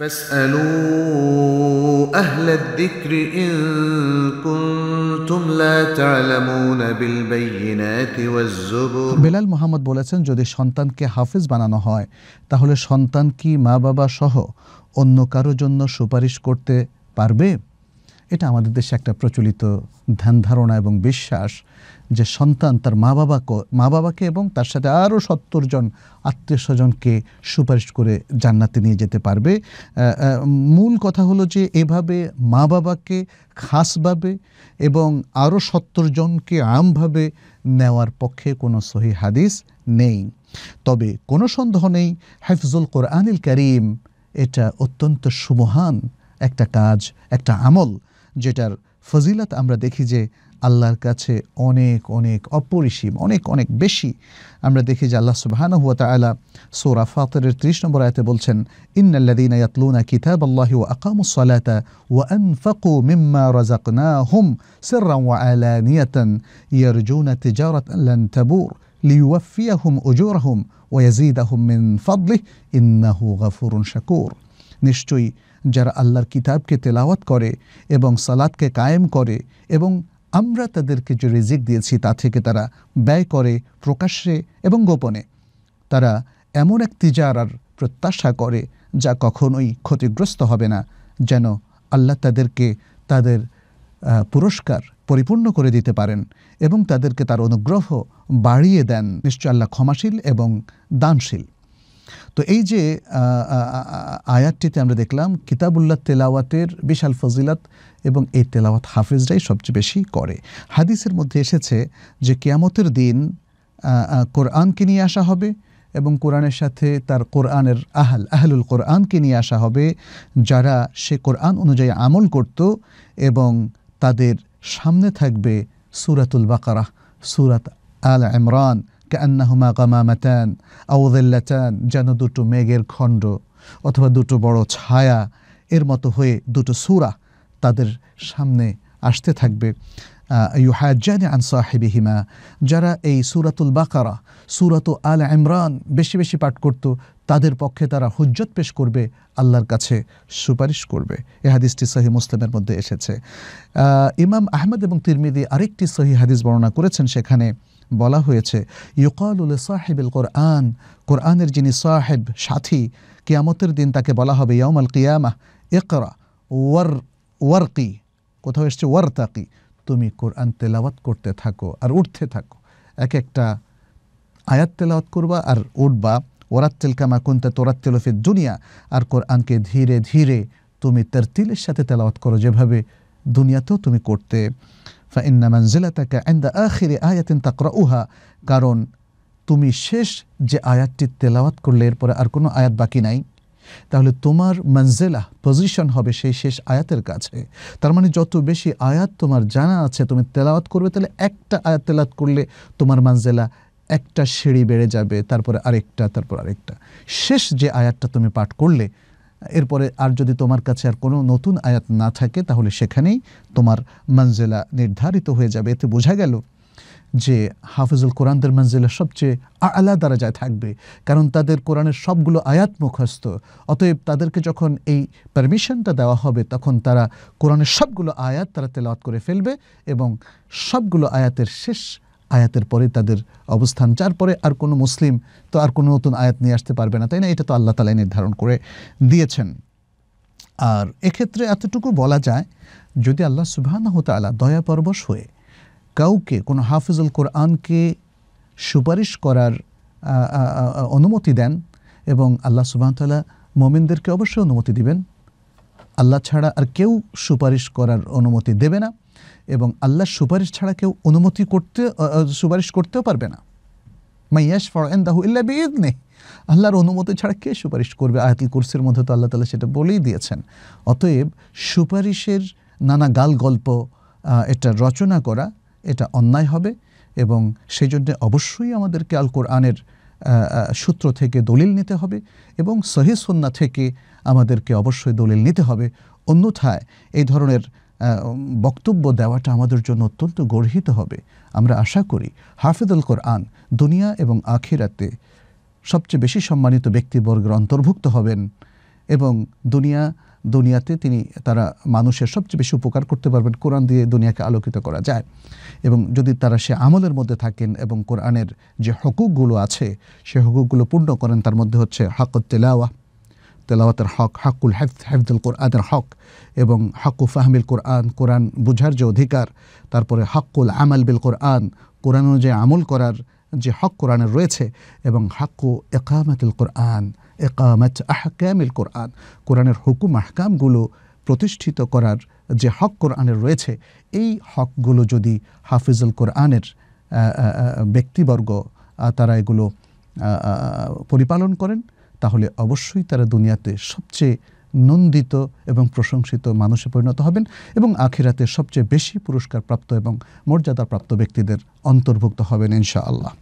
فاسألوا أهل الذكر إن كنتم لا تعلمون بالبينات والزبر বেলাল মোহাম্মদ বলেছেন যদি সন্তানকে হাফেজ বানানো হয় তাহলে সন্তান কি মা বাবা সহ অন্য কারো জন্য সুপারিশ করতে পারবে এটা আমাদের দেশে একটা প্রচলিত ধ্যান ধারণা এবং বিশ্বাস যে সন্তান তার মা বাবাকে মা বাবাকে এবং তার সাথে আরও সত্তর জন আত্মীয় স্বজনকে সুপারিশ করে জান্নাতে নিয়ে যেতে পারবে। মূল কথা হলো যে এভাবে মা বাবাকে খাসভাবে এবং আরও সত্তর জনকে আমভাবে নেওয়ার পক্ষে কোনো সহি হাদিস নেই। তবে কোনো সন্দেহ নেই, হাফিজুল কোরআনিল করিম এটা অত্যন্ত সুমহান একটা কাজ, একটা আমল যেটার ফজিলত আমরা দেখি যে আল্লাহর কাছে অনেক অনেক অপরিসীম অনেক অনেক বেশি আমরা দেখি যে আল্লাহ সুবহানাহু ওয়া তাআলা সূরা ফাতিরের 30 নম্বর আয়াতে বলছেন ইন্নাল্লাযীনা ইয়াতলুনা কিতাবাল্লাহি ওয়া আকামুস সালাতা ওয়া আনফাকু মিম্মা রাযাকনাহুম সিররান ওয়া আলানিয়াতান ইয়ারজুনা তিজারাতান লান তাবুর লিইউফিয়াহুম উজুরাহুম ওয়া ইয়াজিদাহুম মিন ফাদলিহি ইন্নাহু গাফুরুন শাকুর নিশ্চয়ই যারা আল্লাহর কিতাবকে তেলাওয়াত করে এবং সালাদকে কায়েম করে এবং আমরা তাদেরকে যে রিজিক দিয়েছি তা থেকে তারা ব্যয় করে প্রকাশ্যে এবং গোপনে। তারা এমন এক তিজারার প্রত্যাশা করে যা কখনোই ক্ষতিগ্রস্ত হবে না, যেন আল্লাহ তাদেরকে তাদের পুরস্কার পরিপূর্ণ করে দিতে পারেন এবং তাদেরকে তার অনুগ্রহ বাড়িয়ে দেন। নিশ্চয় আল্লাহ ক্ষমাশীল এবং দানশীল। তো এই যে আয়াতটিতে আমরা দেখলাম কিতাবুল্লাহ তেলাওয়াতের বিশাল ফজিলাত এবং এই তেলাওয়াত হাফিজরাই সবচেয়ে বেশি করে। হাদিসের মধ্যে এসেছে যে কেয়ামতের দিন কোরআনকে নিয়ে আসা হবে এবং কোরআনের সাথে তার কোরআনের আহাল, আহলুল কোরআনকে নিয়ে আসা হবে, যারা সে কোরআন অনুযায়ী আমল করত এবং তাদের সামনে থাকবে সুরাতুল বাকারাহ সুরাত আল ইমরান। কান্নাহুমা গামামাতান আউদিল্লাতান যেন দুটো মেঘের খণ্ড অথবা দুটো বড় ছায়া এর মতো হয়ে দুটো সূরা তাদের সামনে আসতে থাকবে। ইউহাজানে আন সাহেবিহিমা, যারা এই সুরাতুল বাকারা, সুরাত আল ইমরান বেশি বেশি পাঠ করত, তাদের পক্ষে তারা হুজ্জত পেশ করবে, আল্লাহর কাছে সুপারিশ করবে। এ হাদিসটি সহি মুসলিমের মধ্যে এসেছে। ইমাম আহমদ এবং তিরমিদি আরেকটি সহি হাদিস বর্ণনা করেছেন সেখানে বলা হয়েছে ইউকালুল সাহেবুল কোরআন, কোরআনের যিনি সাহেব, সাথী, কিয়ামতের দিন তাকে বলা হবে ইয়ামাল কিয়ামা ইকরা, ওয়ার, ওয়ারকি, কোথাও এসছে ওয়ারতাকি, তুমি কোরআন তেলাওয়াত করতে থাকো আর উঠতে থাকো। এক একটা আয়াত তেলাওয়াত করবা আর উঠবা। ওরাত্তেল কামা কুন্তা তোরাত্তেল ফির দুনিয়া, আর কোরআনকে ধীরে ধীরে তুমি তারতিলের সাথে তেলাওয়াত করো। যেভাবে দুনিয়াতেও তুমি করতে ফাইন্না মানজিলাতাকা আইন্দা আখিরে আয়াতিন তাকরাউহা কারণ তুমি শেষ যে আয়াতটি তেলাওয়াত করলে, এরপরে আর কোনো আয়াত বাকি নাই। তাহলে তোমার মঞ্জেলা পজিশন হবে সেই শেষ আয়াতের কাছে। তার মানে যত বেশি আয়াত তোমার জানা আছে, তুমি তেলাওয়াত করবে, তাহলে একটা আয়াত তেলাওয়াত করলে তোমার মঞ্জেলা একটা সিঁড়ি বেড়ে যাবে, তারপরে আরেকটা, তারপর আরেকটা। শেষ যে আয়াতটা তুমি পাঠ করলে এরপরে আর যদি তোমার কাছে আর কোনো নতুন আয়াত না থাকে, তাহলে সেখানেই তোমার মঞ্জেলা নির্ধারিত হয়ে যাবে। এতে বোঝা গেল যে হাফিজুল কোরআনদের মঞ্জিলা সবচেয়ে আলা দারাজায় থাকবে, কারণ তাদের কোরআনের সবগুলো আয়াত মুখস্থ। অতএব তাদেরকে যখন এই পারমিশনটা দেওয়া হবে, তখন তারা কোরআনের সবগুলো আয়াত তারা তেলাওয়াত করে ফেলবে এবং সবগুলো আয়াতের শেষ আয়াতের পরে তাদের অবস্থান। যার পরে আর কোনো মুসলিম তো আর কোনো নতুন আয়াত নিয়ে আসতে পারবে না, তাই না? এটা তো আল্লাহ তালাই নির্ধারণ করে দিয়েছেন। আর এক্ষেত্রে এতটুকু বলা যায়, যদি আল্লাহ সুবহানাহু তাআলা দয়া পরবশ হয়ে কাউকে, কোনো হাফিজুল কোরআনকে সুপারিশ করার অনুমতি দেন এবং আল্লাহ সুবাহতাল্লাহ মোমিনদেরকে অবশ্যই অনুমতি দিবেন, আল্লাহ ছাড়া আর কেউ সুপারিশ করার অনুমতি দেবে না। এবং আল্লাহর সুপারিশ ছাড়া কেউ অনুমতি করতে সুপারিশ করতেও পারবে না। মাইয়াস ফর এন্দাহু ইল্লা বিইদনি আল্লাহর অনুমতি ছাড়া কে সুপারিশ করবে? আয়াতুল কুরসির মধ্যে তো আল্লাহ তালা সেটা বলেই দিয়েছেন। অতএব সুপারিশের নানা গাল গল্প এটা রচনা করা, এটা অন্যায় হবে এবং সেই জন্য অবশ্যই আমাদেরকে আল কোরআনের সূত্র থেকে দলিল নিতে হবে এবং সহি সন্না থেকে আমাদেরকে অবশ্যই দলিল নিতে হবে। অন্যথায় এই ধরনের বক্তব্য দেওয়াটা আমাদের জন্য অত্যন্ত গর্হিত হবে। আমরা আশা করি হাফিদুল কোরআন দুনিয়া এবং আখিরাতে সবচেয়ে বেশি সম্মানিত ব্যক্তিবর্গের অন্তর্ভুক্ত হবেন এবং দুনিয়া, দুনিয়াতে তিনি, তারা মানুষের সবচেয়ে বেশি উপকার করতে পারবেন কোরআন দিয়ে দুনিয়াকে আলোকিত করা যায়। এবং যদি তারা সে আমলের মধ্যে থাকেন এবং কোরআনের যে হকুকগুলো আছে, সে হকুকগুলো পূর্ণ করেন, তার মধ্যে হচ্ছে হাকত তেলাওয়া তেলাওয়াতের হক হাকুল হেফ, হেফদুল কোরআনের হক এবং হাকু ফাহমিল কোরআন কোরআন বুঝার যে অধিকার, তারপরে হাক্কুল আমাল বিল কোরআন কোরআন অনুযায়ী আমল করার যে হক কোরআনের রয়েছে এবং হাক্কু একামাতুল কোরআন একামাত আহকামিল কোরআন, কোরআনের হুকুম, আহকামগুলো প্রতিষ্ঠিত করার যে হক কোরআনের রয়েছে, এই হকগুলো যদি হাফিজুল কোরআনের ব্যক্তিবর্গ তারা এগুলো পরিপালন করেন তাহলে অবশ্যই তারা দুনিয়াতে সবচেয়ে নন্দিত এবং প্রশংসিত মানুষে পরিণত হবেন এবং আখিরাতে সবচেয়ে বেশি পুরস্কার প্রাপ্ত এবং মর্যাদাপ্রাপ্ত ব্যক্তিদের অন্তর্ভুক্ত হবেন ইনশাআল্লাহ।